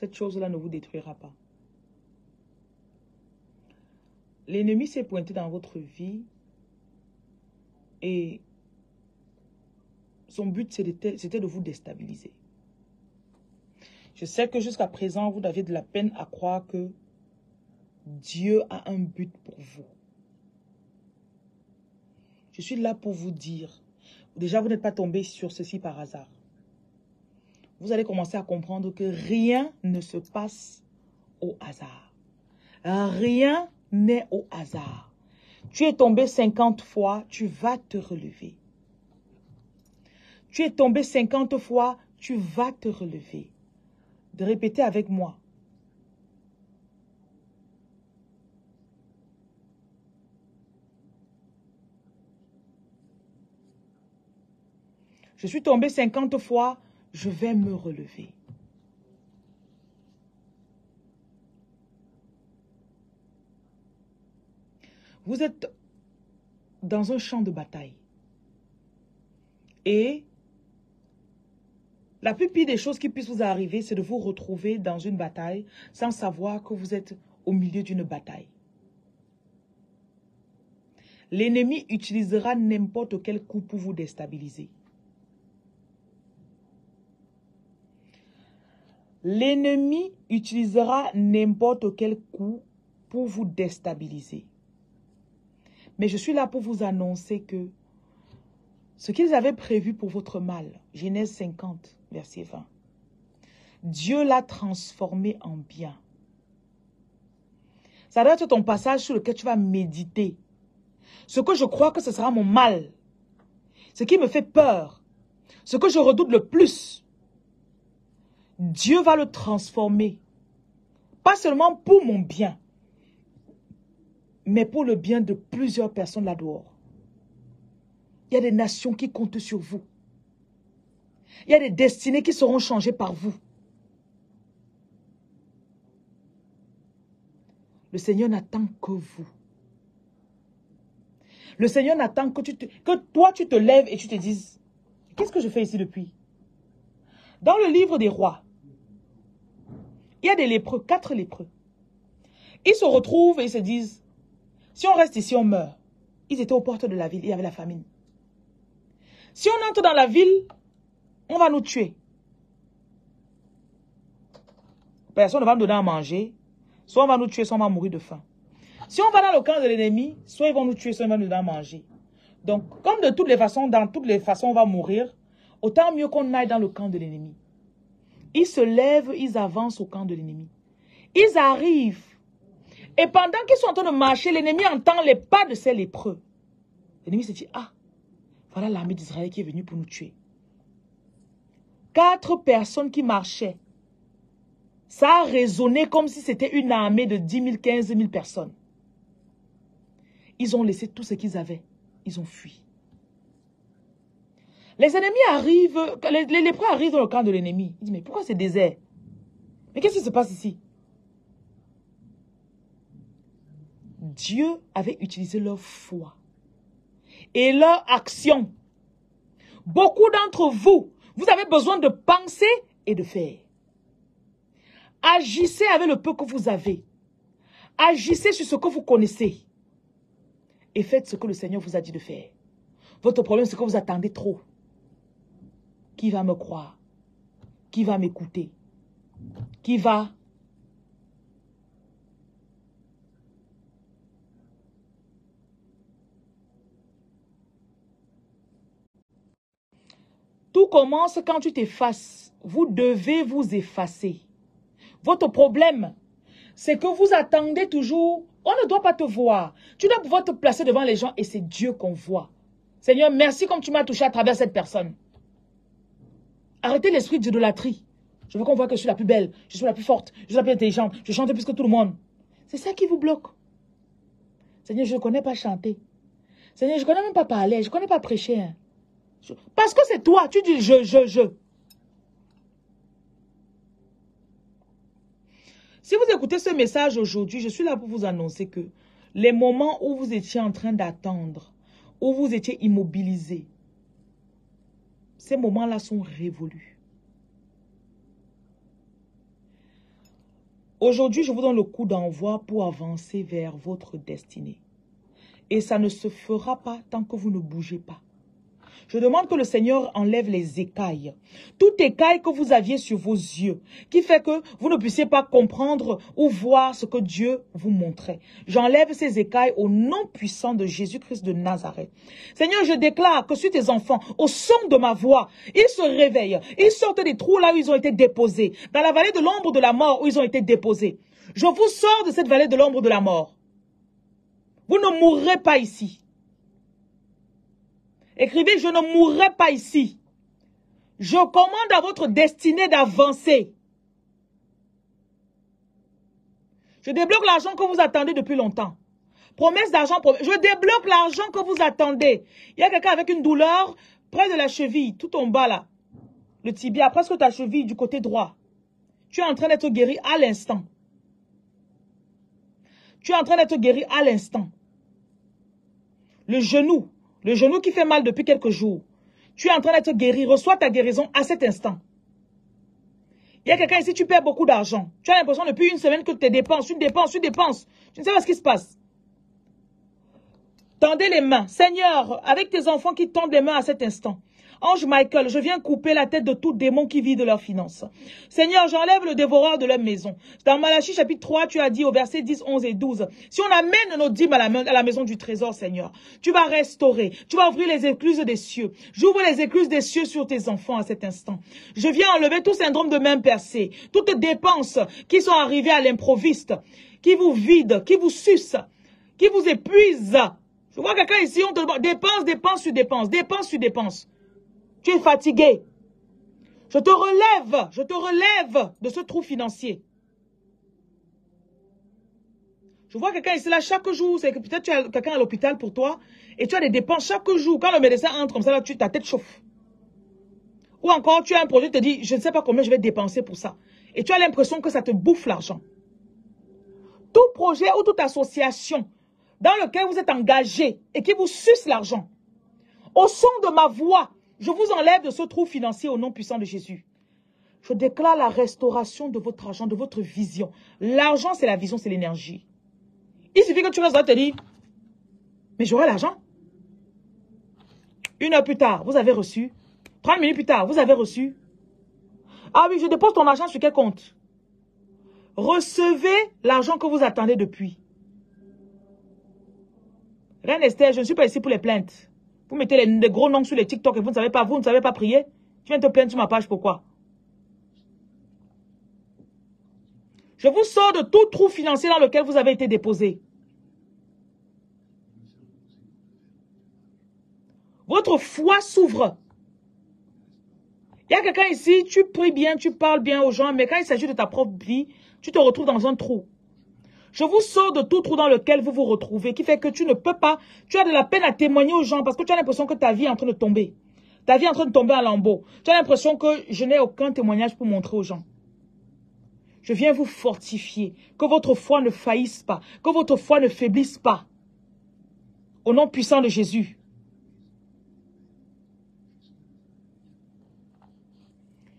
cette chose-là ne vous détruira pas. L'ennemi s'est pointé dans votre vie et son but, c'était de vous déstabiliser. Je sais que jusqu'à présent, vous avez de la peine à croire que Dieu a un but pour vous. Je suis là pour vous dire, déjà vous n'êtes pas tombé sur ceci par hasard. Vous allez commencer à comprendre que rien ne se passe au hasard. Rien n'est au hasard. Tu es tombé 50 fois, tu vas te relever. Tu es tombé 50 fois, tu vas te relever. De répéter avec moi. Je suis tombé 50 fois, je vais me relever. Vous êtes dans un champ de bataille. Et la plus pire des choses qui puissent vous arriver, c'est de vous retrouver dans une bataille sans savoir que vous êtes au milieu d'une bataille. L'ennemi utilisera n'importe quel coup pour vous déstabiliser. L'ennemi utilisera n'importe quel coup pour vous déstabiliser. Mais je suis là pour vous annoncer que ce qu'ils avaient prévu pour votre mal, Genèse 50, verset 20, Dieu l'a transformé en bien. Ça doit être ton passage sur lequel tu vas méditer. Ce que je crois que ce sera mon mal, ce qui me fait peur, ce que je redoute le plus, Dieu va le transformer. Pas seulement pour mon bien, mais pour le bien de plusieurs personnes là-dehors. Il y a des nations qui comptent sur vous. Il y a des destinées qui seront changées par vous. Le Seigneur n'attend que vous. Le Seigneur n'attend que, que toi tu te lèves et tu te dises, qu'est-ce que je fais ici depuis? Dans le livre des rois, il y a des lépreux, quatre lépreux. Ils se retrouvent et ils se disent, si on reste ici, on meurt. Ils étaient aux portes de la ville, il y avait la famine. Si on entre dans la ville, on va nous tuer. Personne ne va nous donner à manger. Soit on va nous tuer, soit on va mourir de faim. Si on va dans le camp de l'ennemi, soit ils vont nous tuer, soit ils vont nous donner à manger. Donc, comme de toutes les façons, dans toutes les façons, on va mourir, autant mieux qu'on aille dans le camp de l'ennemi. Ils se lèvent, ils avancent au camp de l'ennemi. Ils arrivent. Et pendant qu'ils sont en train de marcher, l'ennemi entend les pas de ces lépreux. L'ennemi se dit, ah, voilà l'armée d'Israël qui est venue pour nous tuer. Quatre personnes qui marchaient. Ça a résonné comme si c'était une armée de 10 000, 15 000 personnes. Ils ont laissé tout ce qu'ils avaient. Ils ont fui. Les ennemis arrivent, les, lépreux arrivent dans le camp de l'ennemi. Ils disent, mais pourquoi c'est désert? Mais qu'est-ce qui se passe ici? Dieu avait utilisé leur foi et leur action. Beaucoup d'entre vous, vous avez besoin de penser et de faire. Agissez avec le peu que vous avez. Agissez sur ce que vous connaissez. Et faites ce que le Seigneur vous a dit de faire. Votre problème, c'est que vous attendez trop. Qui va me croire Qui va m'écouter Qui va Tout commence quand tu t'effaces. Vous devez vous effacer. Votre problème, c'est que vous attendez toujours. On ne doit pas te voir. Tu dois pouvoir te placer devant les gens et c'est Dieu qu'on voit. Seigneur, merci comme tu m'as touché à travers cette personne. Arrêtez l'esprit d'idolâtrie. Je veux qu'on voit que je suis la plus belle, je suis la plus forte, je suis la plus intelligente, je chante plus que tout le monde. C'est ça qui vous bloque. Seigneur, je ne connais pas chanter. Seigneur, je ne connais même pas parler, je ne connais pas prêcher. Hein. Parce que c'est toi, tu dis je, je, je. Si vous écoutez ce message aujourd'hui, je suis là pour vous annoncer que les moments où vous étiez en train d'attendre, où vous étiez immobilisé, ces moments-là sont révolus. Aujourd'hui, je vous donne le coup d'envoi pour avancer vers votre destinée. Et ça ne se fera pas tant que vous ne bougez pas. Je demande que le Seigneur enlève les écailles. Toute écaille que vous aviez sur vos yeux, qui fait que vous ne puissiez pas comprendre ou voir ce que Dieu vous montrait. J'enlève ces écailles au nom puissant de Jésus-Christ de Nazareth. Seigneur, je déclare que sur tes enfants, au son de ma voix, ils se réveillent. Ils sortent des trous là où ils ont été déposés. Dans la vallée de l'ombre de la mort où ils ont été déposés. Je vous sors de cette vallée de l'ombre de la mort. Vous ne mourrez pas ici. Écrivez, je ne mourrai pas ici. Je commande à votre destinée d'avancer. Je débloque l'argent que vous attendez depuis longtemps. Promesse d'argent, je débloque l'argent que vous attendez. Il y a quelqu'un avec une douleur près de la cheville, tout en bas là. Le tibia, presque ta cheville du côté droit. Tu es en train d'être guéri à l'instant. Tu es en train d'être guéri à l'instant. Le genou, le genou qui fait mal depuis quelques jours. Tu es en train d'être guéri. Reçois ta guérison à cet instant. Il y a quelqu'un ici, tu perds beaucoup d'argent. Tu as l'impression depuis une semaine que tu dépenses, tu dépenses, tu dépenses. Tu ne sais pas ce qui se passe. Tendez les mains. Seigneur, avec tes enfants qui tendent les mains à cet instant. Ange Michael, je viens couper la tête de tout démon qui vit de leurs finances. Seigneur, j'enlève le dévoreur de leur maison. Dans Malachie chapitre 3, tu as dit au verset 10, 11 et 12, si on amène nos dîmes à la, maison du trésor, Seigneur, tu vas restaurer, tu vas ouvrir les écluses des cieux. J'ouvre les écluses des cieux sur tes enfants à cet instant. Je viens enlever tout syndrome de main percée, toutes dépenses qui sont arrivées à l'improviste, qui vous vident, qui vous sucent, qui vous épuisent. Je vois quelqu'un ici, on te demande dépense, dépense sur dépense, dépense sur dépense. Tu es fatigué. Je te relève, je te relève de ce trou financier. Je vois quelqu'un ici là chaque jour, peut-être tu as quelqu'un à l'hôpital pour toi et tu as des dépenses chaque jour. Quand le médecin entre comme ça, là, tu, ta tête chauffe. Ou encore, tu as un projet, tu te dis, je ne sais pas combien je vais dépenser pour ça. Et tu as l'impression que ça te bouffe l'argent. Tout projet ou toute association dans lequel vous êtes engagé et qui vous suce l'argent, au son de ma voix, je vous enlève de ce trou financier au nom puissant de Jésus. Je déclare la restauration de votre argent, de votre vision. L'argent, c'est la vision, c'est l'énergie. Il suffit que tu restes là te dire, mais j'aurai l'argent. Une heure plus tard, vous avez reçu. 30 minutes plus tard, vous avez reçu. Ah oui, je dépose ton argent sur quel compte? Recevez l'argent que vous attendez depuis. Reine Esther, je ne suis pas ici pour les plaintes. Vous mettez les, gros noms sur les TikTok et vous ne savez pas, vous ne savez pas prier. Tu viens te plaindre sur ma page, pourquoi? Je vous sors de tout trou financier dans lequel vous avez été déposé. Votre foi s'ouvre. Il y a quelqu'un ici, tu pries bien, tu parles bien aux gens, mais quand il s'agit de ta propre vie, tu te retrouves dans un trou. Je vous sors de tout trou dans lequel vous vous retrouvez, qui fait que tu ne peux pas, tu as de la peine à témoigner aux gens parce que tu as l'impression que ta vie est en train de tomber. Ta vie est en train de tomber à lambeau. Tu as l'impression que je n'ai aucun témoignage pour montrer aux gens. Je viens vous fortifier, que votre foi ne faillisse pas, que votre foi ne faiblisse pas. Au nom puissant de Jésus.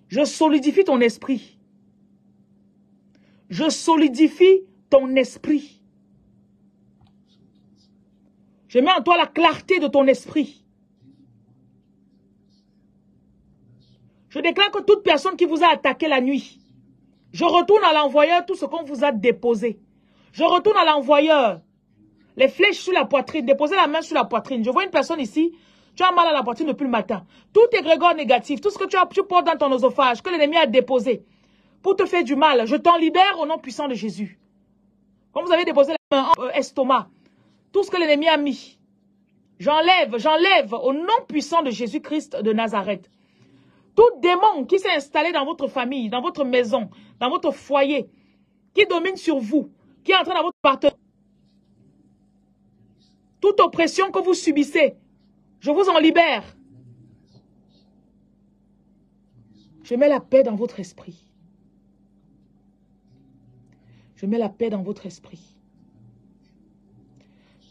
Je solidifie ton esprit. Je solidifie ton esprit. Je mets en toi la clarté de ton esprit. Je déclare que toute personne qui vous a attaqué la nuit, je retourne à l'envoyeur tout ce qu'on vous a déposé. Je retourne à l'envoyeur. Les flèches sur la poitrine, déposez la main sur la poitrine. Je vois une personne ici, tu as mal à la poitrine depuis le matin. Tout est grégor négatif, tout ce que tu, as, tu portes dans ton oesophage, que l'ennemi a déposé, pour te faire du mal, je t'en libère au nom puissant de Jésus. Quand vous avez déposé la main en euh, estomac, tout ce que l'ennemi a mis, j'enlève, j'enlève au nom puissant de Jésus-Christ de Nazareth. Tout démon qui s'est installé dans votre famille, dans votre maison, dans votre foyer, qui domine sur vous, qui est entré dans votre partenaire, toute oppression que vous subissez, je vous en libère. Je mets la paix dans votre esprit. Je mets la paix dans votre esprit.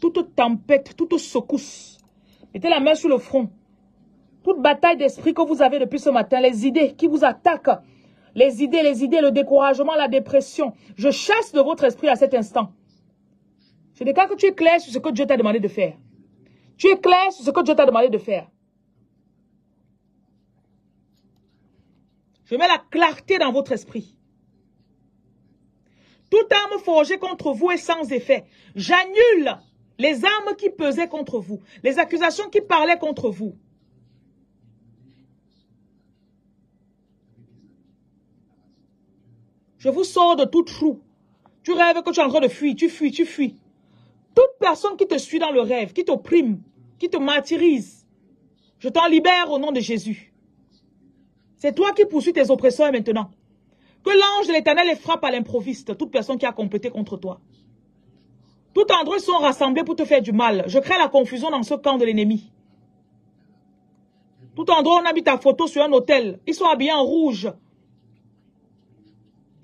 Toute tempête, toute secousse, mettez la main sur le front. Toute bataille d'esprit que vous avez depuis ce matin, les idées qui vous attaquent, Les idées, les idées, le découragement, la dépression. Je chasse de votre esprit à cet instant. Je déclare que tu es clair sur ce que Dieu t'a demandé de faire. Tu es clair sur ce que Dieu t'a demandé de faire. Je mets la clarté dans votre esprit. Toute arme forgée contre vous est sans effet. J'annule les armes qui pesaient contre vous, les accusations qui parlaient contre vous. Je vous sors de tout trou. Tu rêves que tu es en train de fuir, tu fuis, tu fuis. Toute personne qui te suit dans le rêve, qui t'opprime, qui te martyrise, je t'en libère au nom de Jésus. C'est toi qui poursuis tes oppresseurs maintenant. Que l'ange de l'éternel les frappe à l'improviste, toute personne qui a complété contre toi. Tout endroit sont rassemblés pour te faire du mal. Je crée la confusion dans ce camp de l'ennemi. Tout endroit, on habite ta photo sur un hôtel. Ils sont habillés en rouge.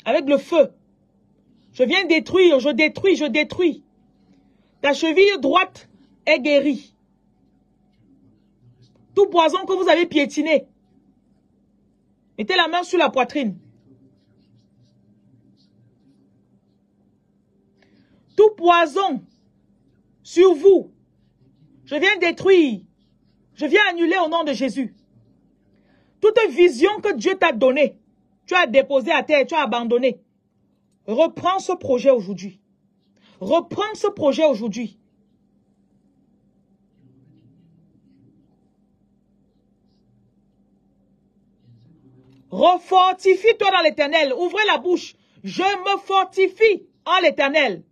Avec le feu. Je viens détruire, je détruis, je détruis. Ta cheville droite est guérie. Tout poison que vous avez piétiné. Mettez la main sur la poitrine. Tout poison sur vous, je viens détruire. Je viens annuler au nom de Jésus. Toute vision que Dieu t'a donnée, tu as déposé à terre, tu as abandonné. Reprends ce projet aujourd'hui. Reprends ce projet aujourd'hui. Refortifie-toi dans l'éternel. Ouvrez la bouche. Je me fortifie en l'éternel.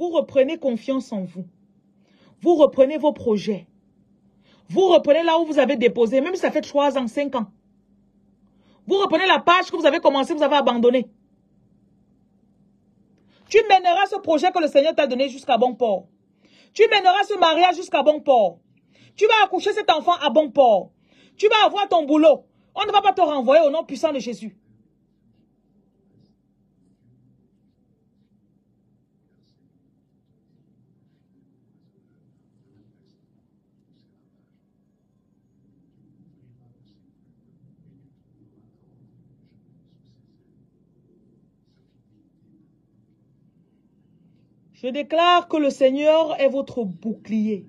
Vous reprenez confiance en vous. Vous reprenez vos projets. Vous reprenez là où vous avez déposé, même si ça fait 3 ans, 5 ans. Vous reprenez la page que vous avez commencé, vous avez abandonné. Tu mèneras ce projet que le Seigneur t'a donné jusqu'à bon port. Tu mèneras ce mariage jusqu'à bon port. Tu vas accoucher cet enfant à bon port. Tu vas avoir ton boulot. On ne va pas te renvoyer au nom puissant de Jésus. Je déclare que le Seigneur est votre bouclier.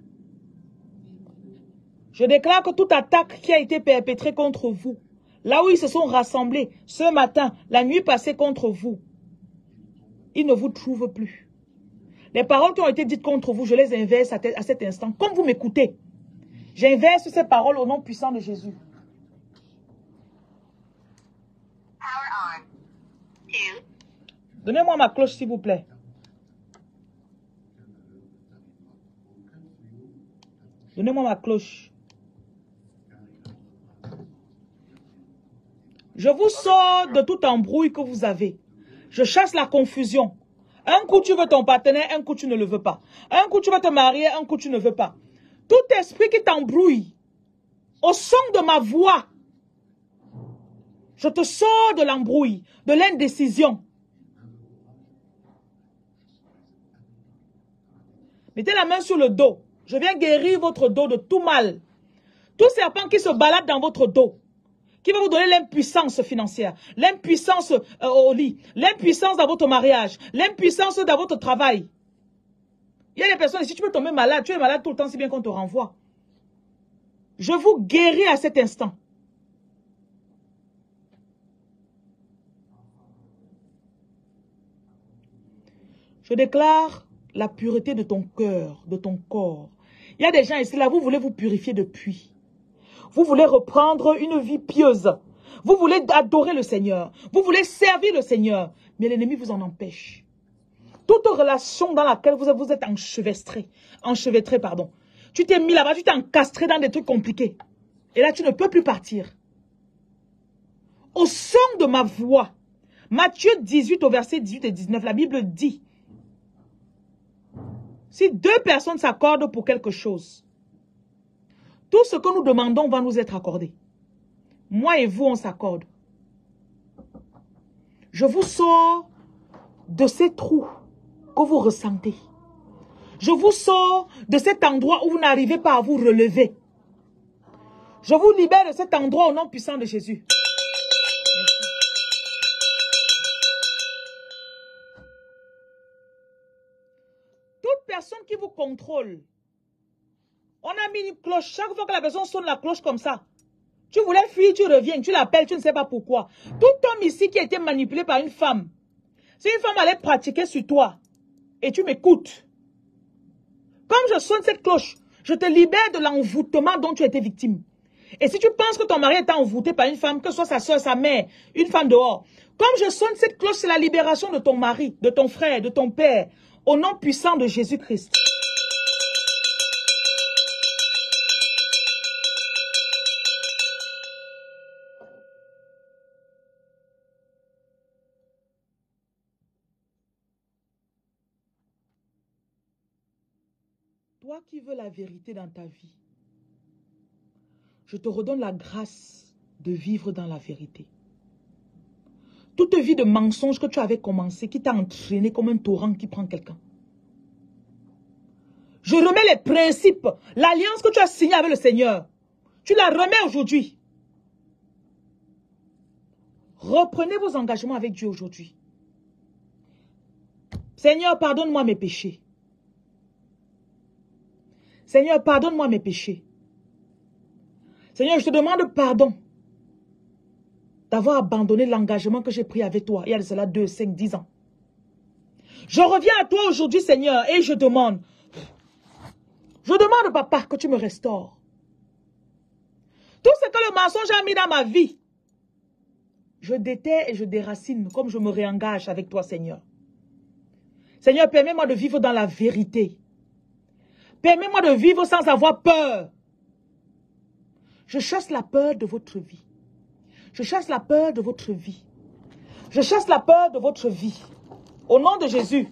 Je déclare que toute attaque qui a été perpétrée contre vous, là où ils se sont rassemblés ce matin, la nuit passée contre vous, ils ne vous trouvent plus. Les paroles qui ont été dites contre vous, je les inverse à, cet instant. Comme vous m'écoutez, j'inverse ces paroles au nom puissant de Jésus. Donnez-moi ma cloche, s'il vous plaît. Donnez-moi ma cloche. Je vous sors de tout embrouille que vous avez. Je chasse la confusion. Un coup, tu veux ton partenaire, un coup, tu ne le veux pas. Un coup, tu veux te marier, un coup, tu ne veux pas. Tout esprit qui t'embrouille, au son de ma voix, je te sors de l'embrouille, de l'indécision. Mettez la main sur le dos. Je viens guérir votre dos de tout mal. Tout serpent qui se balade dans votre dos, qui va vous donner l'impuissance financière, l'impuissance euh, au lit, l'impuissance dans votre mariage, l'impuissance dans votre travail. Il y a des personnes, si tu peux tomber malade, tu es malade tout le temps, c'est bien qu'on te renvoie. Je vous guéris à cet instant. Je déclare la pureté de ton cœur, de ton corps. Il y a des gens ici, là, vous voulez vous purifier depuis. Vous voulez reprendre une vie pieuse. Vous voulez adorer le Seigneur. Vous voulez servir le Seigneur. Mais l'ennemi vous en empêche. Toute relation dans laquelle vous êtes enchevêtré, enchevêtré, pardon. Tu t'es mis là-bas, tu t'es encastré dans des trucs compliqués. Et là, tu ne peux plus partir. Au son de ma voix, Matthieu 18 au verset 18 et 19, la Bible dit, si deux personnes s'accordent pour quelque chose, tout ce que nous demandons va nous être accordé. Moi et vous, on s'accorde. Je vous sors de ces trous que vous ressentez. Je vous sors de cet endroit où vous n'arrivez pas à vous relever. Je vous libère de cet endroit au nom puissant de Jésus. On a mis une cloche. Chaque fois que la personne sonne la cloche comme ça, tu voulais fuir, tu reviens, tu l'appelles, tu ne sais pas pourquoi. Tout homme ici qui a été manipulé par une femme, si une femme allait pratiquer sur toi, et tu m'écoutes, comme je sonne cette cloche, je te libère de l'envoûtement dont tu étais victime. Et si tu penses que ton mari est envoûté par une femme, que ce soit sa soeur, sa mère, une femme dehors, comme je sonne cette cloche, c'est la libération de ton mari, de ton frère, de ton père, au nom puissant de Jésus-Christ. Qui veux la vérité dans ta vie, je te redonne la grâce de vivre dans la vérité. Toute vie de mensonge que tu avais commencé, qui t'a entraîné comme un torrent qui prend quelqu'un. Je remets les principes, l'alliance que tu as signée avec le Seigneur. Tu la remets aujourd'hui. Reprenez vos engagements avec Dieu aujourd'hui. Seigneur, pardonne-moi mes péchés. Seigneur, pardonne-moi mes péchés. Seigneur, je te demande pardon d'avoir abandonné l'engagement que j'ai pris avec toi il y a de cela 2, 5, 10 ans. Je reviens à toi aujourd'hui, Seigneur, et je demande, je demande, papa, que tu me restaures. Tout ce que le mensonge a mis dans ma vie, je déterre et je déracine comme je me réengage avec toi, Seigneur. Seigneur, permets-moi de vivre dans la vérité. Permets-moi de vivre sans avoir peur. Je chasse la peur de votre vie. Je chasse la peur de votre vie. Je chasse la peur de votre vie. Au nom de Jésus.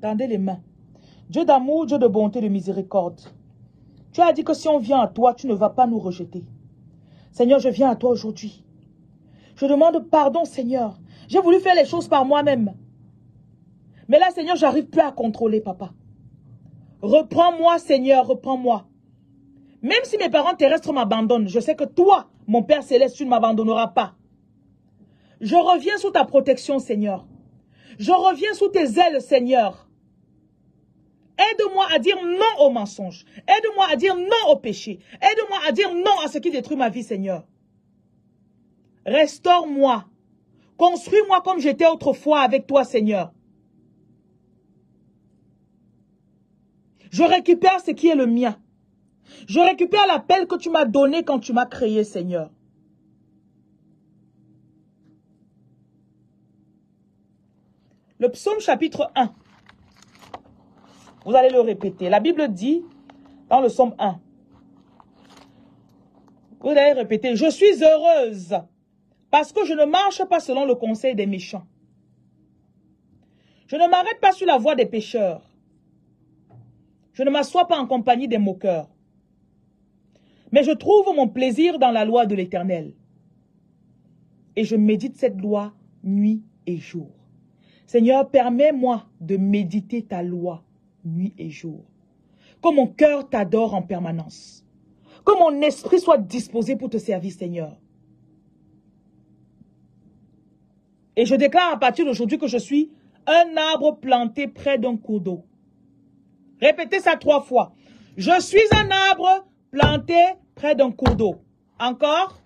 Tendez les mains. Dieu d'amour, Dieu de bonté, de miséricorde. Tu as dit que si on vient à toi, tu ne vas pas nous rejeter. Seigneur, je viens à toi aujourd'hui. Je demande pardon, Seigneur. J'ai voulu faire les choses par moi-même. Mais là, Seigneur, j'arrive plus à contrôler, papa. Reprends-moi, Seigneur, reprends-moi. Même si mes parents terrestres m'abandonnent, je sais que toi, mon Père Céleste, tu ne m'abandonneras pas. Je reviens sous ta protection, Seigneur. Je reviens sous tes ailes, Seigneur. Aide-moi à dire non au mensonge. Aide-moi à dire non au péché. Aide-moi à dire non à ce qui détruit ma vie, Seigneur. Restaure-moi. Construis-moi comme j'étais autrefois avec toi, Seigneur. Je récupère ce qui est le mien. Je récupère l'appel que tu m'as donné quand tu m'as créé, Seigneur. Le psaume chapitre 1. Vous allez le répéter. La Bible dit dans le psaume 1. Vous allez répéter. Je suis heureuse parce que je ne marche pas selon le conseil des méchants. Je ne m'arrête pas sur la voie des pécheurs. Je ne m'assois pas en compagnie des moqueurs. Mais je trouve mon plaisir dans la loi de l'Éternel. Et je médite cette loi nuit et jour. Seigneur, permets-moi de méditer ta loi nuit et jour. Que mon cœur t'adore en permanence. Que mon esprit soit disposé pour te servir, Seigneur. Et je déclare à partir d'aujourd'hui que je suis un arbre planté près d'un cours d'eau. Répétez ça trois fois. Je suis un arbre planté près d'un cours d'eau. Encore.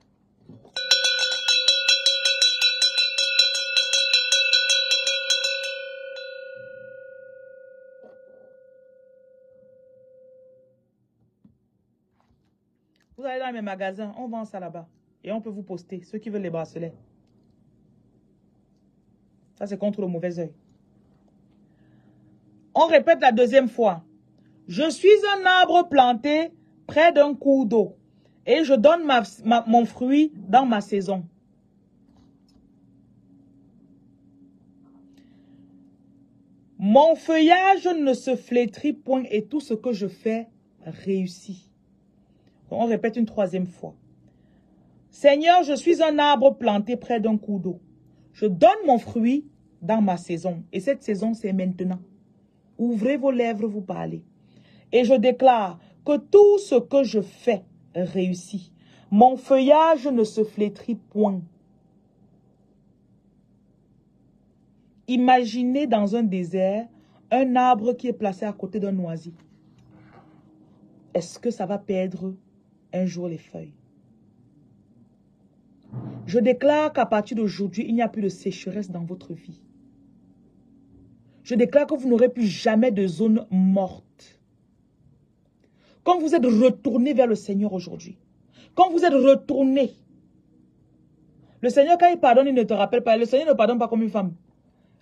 Vous allez dans mes magasins, on vend ça là-bas. Et on peut vous poster, ceux qui veulent les bracelets. Ça, c'est contre le mauvais œil. On répète la deuxième fois. Je suis un arbre planté près d'un cours d'eau et je donne mon fruit dans ma saison. Mon feuillage ne se flétrit point et tout ce que je fais réussit. On répète une troisième fois. Seigneur, je suis un arbre planté près d'un cours d'eau. Je donne mon fruit dans ma saison. Et cette saison, c'est maintenant. Ouvrez vos lèvres, vous parlez. Et je déclare que tout ce que je fais réussit. Mon feuillage ne se flétrit point. Imaginez dans un désert un arbre qui est placé à côté d'un noisier. Est-ce que ça va perdre un jour les feuilles? Je déclare qu'à partir d'aujourd'hui, il n'y a plus de sécheresse dans votre vie. Je déclare que vous n'aurez plus jamais de zone morte. Quand vous êtes retourné vers le Seigneur aujourd'hui, quand vous êtes retourné, le Seigneur, quand il pardonne, il ne te rappelle pas. Le Seigneur ne pardonne pas comme une femme.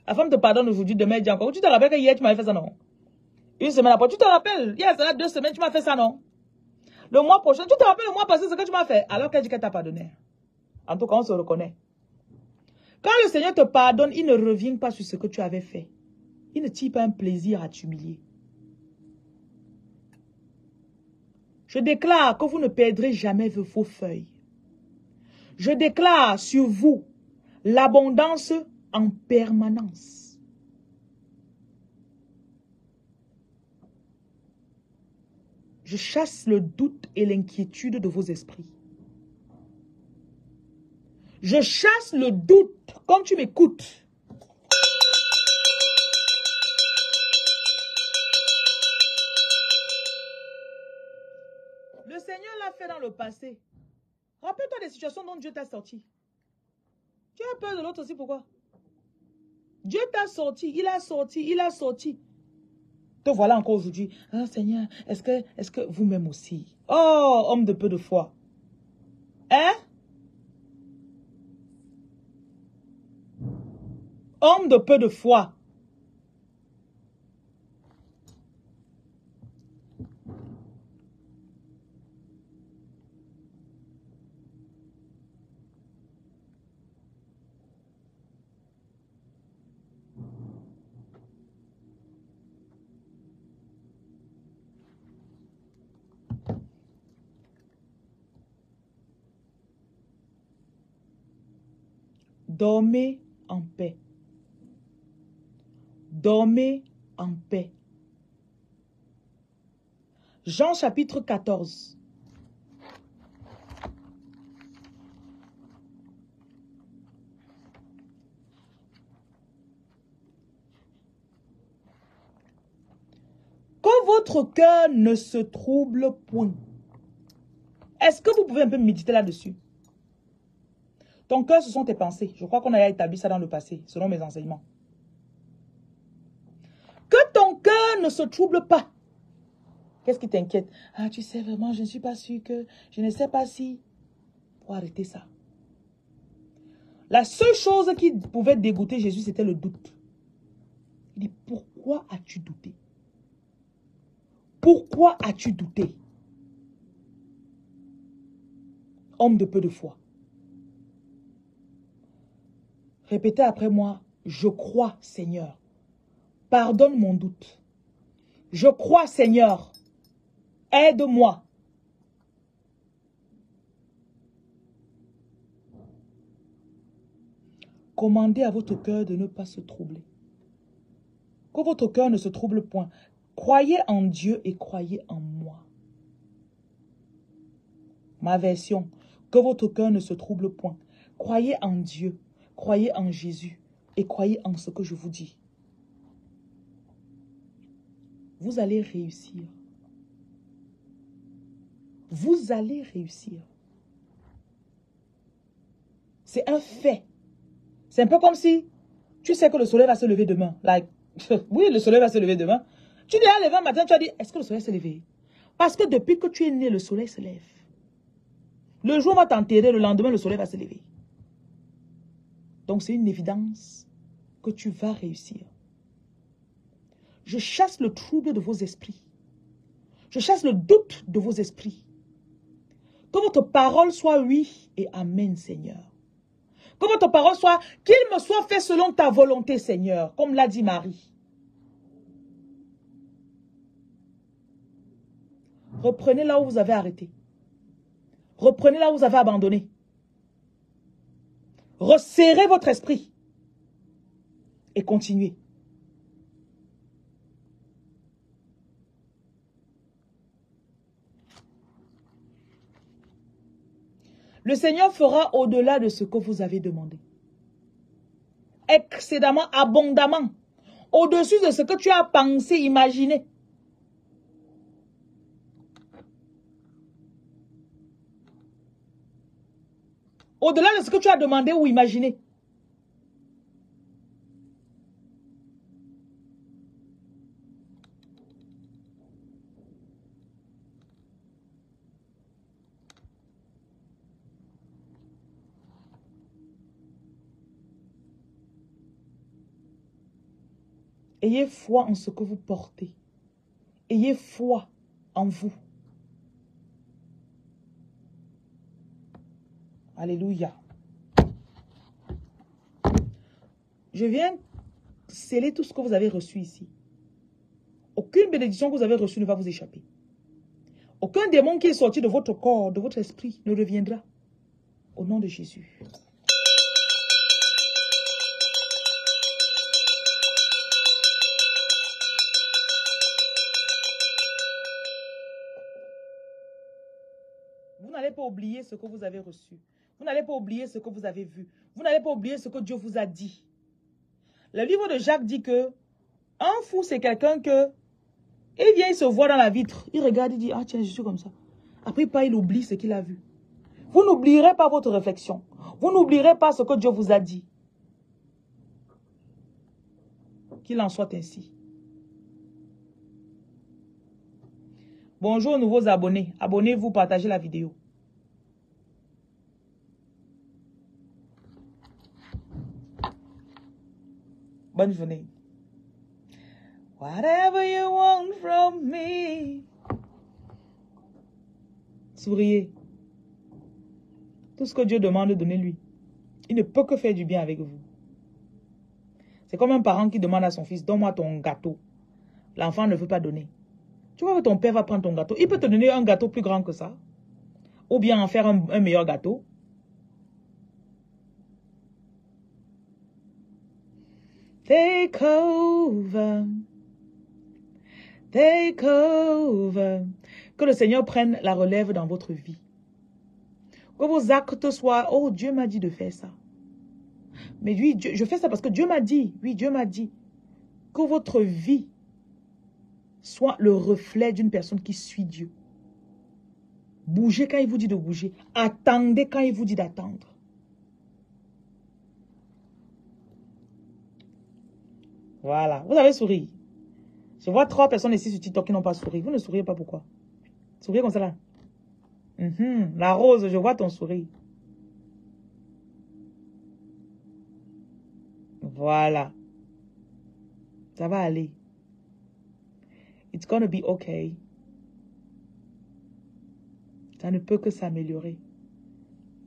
La femme te pardonne aujourd'hui, demain, elle dit encore. Tu te rappelles que hier, tu m'avais fait ça, non? Une semaine après, tu te rappelles Hier, ça deux semaines, tu m'as fait ça, non? Le mois prochain, tu te rappelles le mois passé, ce que tu m'as fait Alors qu'elle dit qu'elle t'a pardonné. En tout cas, on se reconnaît. Quand le Seigneur te pardonne, il ne revient pas sur ce que tu avais fait. Il ne tire pas un plaisir à t'humilier. Je déclare que vous ne perdrez jamais vos feuilles. Je déclare sur vous l'abondance en permanence. Je chasse le doute et l'inquiétude de vos esprits. Je chasse le doute, comme tu m'écoutes. Le Seigneur l'a fait dans le passé. Rappelle-toi des situations dont Dieu t'a sorti. Tu as peur de l'autre aussi, pourquoi? Dieu t'a sorti, il a sorti, il a sorti. Te voilà encore aujourd'hui. Ah Seigneur, est-ce que, que vous-même aussi? Oh, homme de peu de foi. Hein? Homme de peu de foi. Dormez en paix. Dormez en paix. Jean chapitre 14. Que votre cœur ne se trouble point. Est-ce que vous pouvez un peu méditer là-dessus? Ton cœur, ce sont tes pensées. Je crois qu'on a établi ça dans le passé, selon mes enseignements. Que ton cœur ne se trouble pas. Qu'est-ce qui t'inquiète? Ah, tu sais vraiment, je ne suis pas sûr que... Je ne sais pas si... Pour arrêter ça. La seule chose qui pouvait dégoûter Jésus, c'était le doute. Il dit, pourquoi as-tu douté? Pourquoi as-tu douté? Homme de peu de foi. Répétez après moi, je crois Seigneur. Pardonne mon doute. Je crois Seigneur. Aide-moi. Commandez à votre cœur de ne pas se troubler. Que votre cœur ne se trouble point. Croyez en Dieu et croyez en moi. Ma version, que votre cœur ne se trouble point. Croyez en Dieu Croyez en Jésus et croyez en ce que je vous dis. Vous allez réussir. Vous allez réussir. C'est un fait. C'est un peu comme si tu sais que le soleil va se lever demain. Like, oui, le soleil va se lever demain. Tu dis, ah, le matin, tu as dit, est-ce que le soleil s'est levé Parce que depuis que tu es né, le soleil se lève. Le jour va t'enterrer, le lendemain, le soleil va se lever. Donc c'est une évidence que tu vas réussir. Je chasse le trouble de vos esprits. Je chasse le doute de vos esprits. Que votre parole soit oui et amen, Seigneur. Que votre parole soit, qu'il me soit fait selon ta volonté, Seigneur, comme l'a dit Marie. Reprenez là où vous avez arrêté. Reprenez là où vous avez abandonné. Resserrez votre esprit. Et continuez. Le Seigneur fera au-delà de ce que vous avez demandé. Excédemment, abondamment. Au-dessus de ce que tu as pensé, imaginé. Au-delà de ce que tu as demandé ou imaginé. Ayez foi en ce que vous portez. Ayez foi en vous. Alléluia. Je viens sceller tout ce que vous avez reçu ici. Aucune bénédiction que vous avez reçue ne va vous échapper. Aucun démon qui est sorti de votre corps, de votre esprit, ne reviendra. Au nom de Jésus. Oublier ce que vous avez reçu. Vous n'allez pas oublier ce que vous avez vu. Vous n'allez pas oublier ce que Dieu vous a dit. Le livre de Jacques dit que un fou, c'est quelqu'un que il vient, il se voit dans la vitre. Il regarde, il dit, ah tiens, je suis comme ça. Après, pas, il oublie ce qu'il a vu. Vous n'oublierez pas votre réflexion. Vous n'oublierez pas ce que Dieu vous a dit. Qu'il en soit ainsi. Bonjour nouveaux abonnés. Abonnez-vous, partagez la vidéo. Bonne journée. Whatever you want from me. Souriez. Tout ce que Dieu demande, donnez-lui. Il ne peut que faire du bien avec vous. C'est comme un parent qui demande à son fils, donne-moi ton gâteau. L'enfant ne veut pas donner. Tu vois que ton père va prendre ton gâteau. Il peut te donner un gâteau plus grand que ça. Ou bien en faire un, un meilleur gâteau. Take over. Take over. Que le Seigneur prenne la relève dans votre vie. Que vos actes soient, oh Dieu m'a dit de faire ça. Mais oui, je fais ça parce que Dieu m'a dit. Oui, Dieu m'a dit. Que votre vie soit le reflet d'une personne qui suit Dieu. Bougez quand il vous dit de bouger. Attendez quand il vous dit d'attendre. Voilà. Vous avez souri. Je vois trois personnes ici sur TikTok qui n'ont pas souri. Vous ne souriez pas pourquoi? Souriez comme ça là. Mhm. La rose, je vois ton sourire. Voilà. Ça va aller. It's gonna be okay. Ça ne peut que s'améliorer.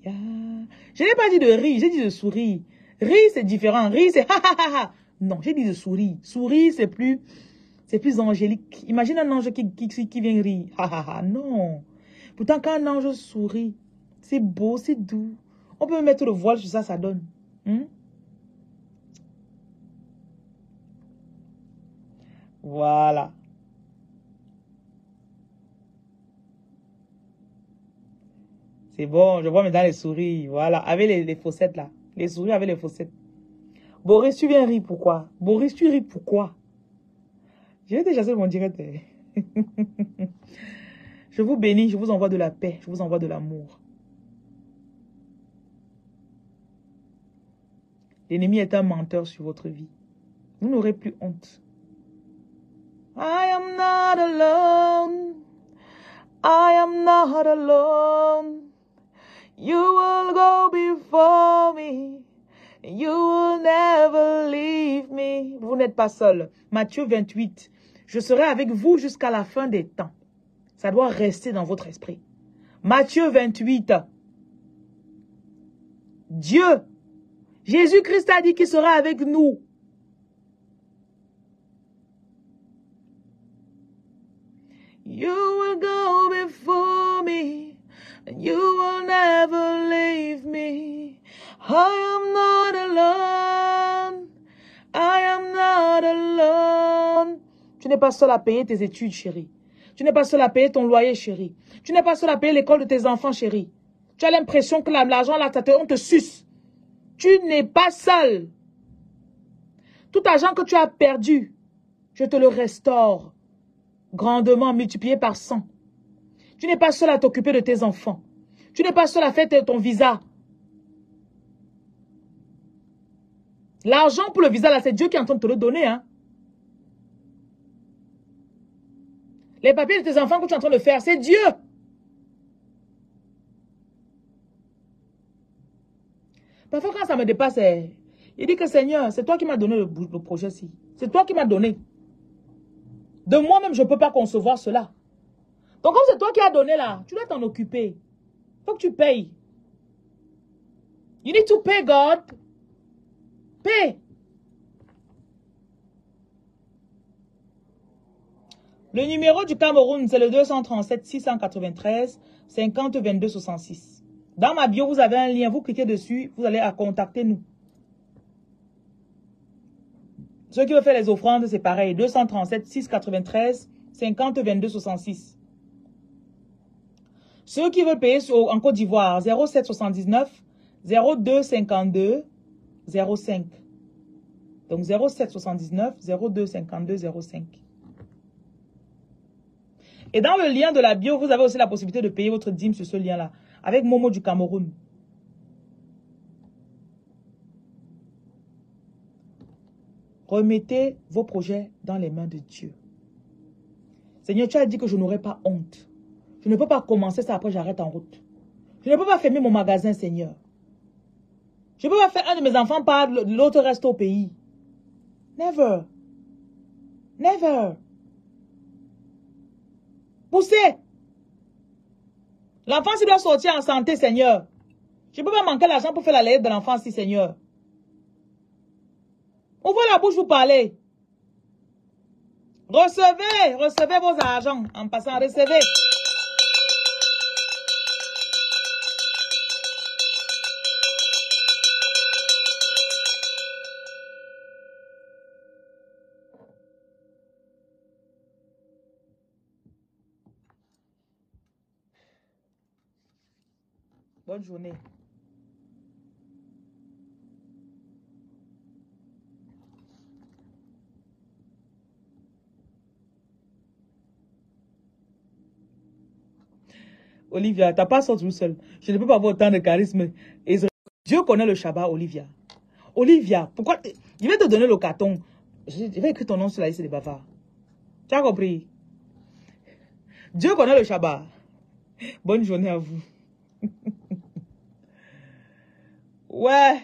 Je n'ai pas dit de rire, j'ai dit de sourire. Rire, c'est différent. Rire, c'est ha ha ha ha. Non, j'ai dit de sourire. Sourire, c'est plus, c'est plus angélique. Imagine un ange qui, vient rire. Ha ha ha. Non. Pourtant, quand un ange sourit, c'est beau, c'est doux. On peut mettre le voile sur ça, ça donne. Hmm? Voilà. C'est bon, je vois maintenant les souris. Voilà, avec les, les fossettes là. Les souris avec les fossettes. Boris, tu viens rire pourquoi? Boris, tu ris pourquoi? J'ai déjà fait mon direct. je vous bénis, je vous envoie de la paix, je vous envoie de l'amour. L'ennemi est un menteur sur votre vie. Vous n'aurez plus honte. I am not alone. I am not alone. You will go before me. You will never leave me. Vous n'êtes pas seul. Matthieu 28. Je serai avec vous jusqu'à la fin des temps. Ça doit rester dans votre esprit. Matthieu 28. Dieu, Jésus-Christ a dit qu'il sera avec nous. You will go before me. You will I am not alone. I am not alone. Tu n'es pas seul à payer tes études, chérie. Tu n'es pas seul à payer ton loyer, chérie. Tu n'es pas seul à payer l'école de tes enfants, chérie. Tu as l'impression que l'argent, là, on te suce. Tu n'es pas seul. Tout argent que tu as perdu, je te le restaure grandement multiplié par 100. Tu n'es pas seul à t'occuper de tes enfants. Tu n'es pas seul à faire ton visa L'argent pour le visa, là, c'est Dieu qui est en train de te le donner. Hein. Les papiers de tes enfants que tu es en train de faire, c'est Dieu. Parfois, quand ça me dépasse, eh, il dit que Seigneur, c'est toi qui m'as donné le, projet-ci. C'est toi qui m'as donné. De moi-même, je ne peux pas concevoir cela. Donc, comme c'est toi qui as donné là, tu dois t'en occuper. Il faut que tu payes. You need to pay God. Le numéro du Cameroun, c'est le 237 693 50 22 66. Dans ma bio, vous avez un lien. Vous cliquez dessus, vous allez à contacter nous. Ceux qui veulent faire les offrandes, c'est pareil. 237 693 50 22 66. Ceux qui veulent payer en Côte d'Ivoire, 07 79 02 52 05. Donc 07 79 02 52 05. Et dans le lien de la bio, vous avez aussi la possibilité de payer votre dîme sur ce lien-là. Avec Momo du Cameroun. Remettez vos projets dans les mains de Dieu. Seigneur, tu as dit que je n'aurai pas honte. Je ne peux pas commencer ça après j'arrête en route. Je ne peux pas fermer mon magasin, Seigneur. Je peux pas faire un de mes enfants part, l'autre reste au pays. Never. Never. Poussez. L'enfant, s'il doit sortir en santé, Seigneur. Je peux pas manquer l'argent pour faire la lettre de l'enfant, si, Seigneur. Ouvrez la bouche, vous parlez. Recevez, recevez vos argents en passant, recevez. Bonne journée. Olivia, t'as pas sorti tout seul. Je ne peux pas avoir autant de charisme. Dieu connaît le Shabbat, Olivia. Olivia, pourquoi Je vais te donner le carton. Je vais écrire ton nom sur la liste des bavards. Tu as compris? Dieu connaît le Shabbat. Bonne journée à vous. where?